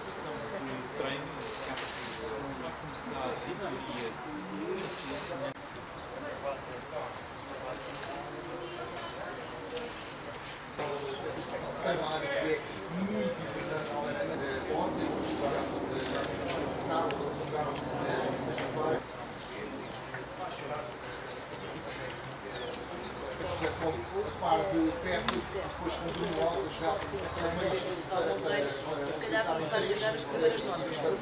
sessão de treino que vai começar em teoria e assim muito importante. Ontem, jogámos sábado, jogaram sexta-feira. A par de perto, depois com o Alves, a jogar Só Monteiro, se calhar começar a tirar as primeiras notas. Assim.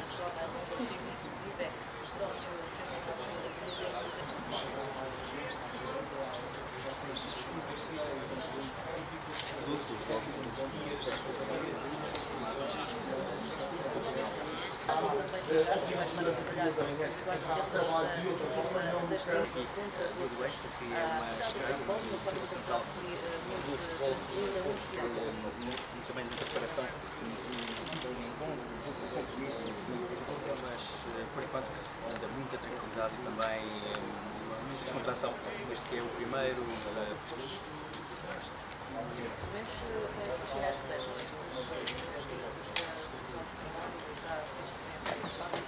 Tudo isto que é uma foi do futebol e também muita preparação, um bom compromisso, mas por enquanto ainda muita tranquilidade e também muita descontração. Este que é o primeiro. Da fez referência a isso lá no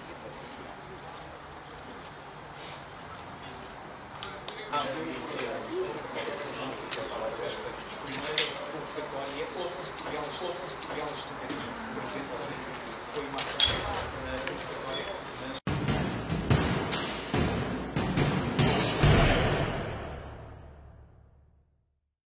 primeiro convocatória ou parcial, ou parcial estudante, por exemplo,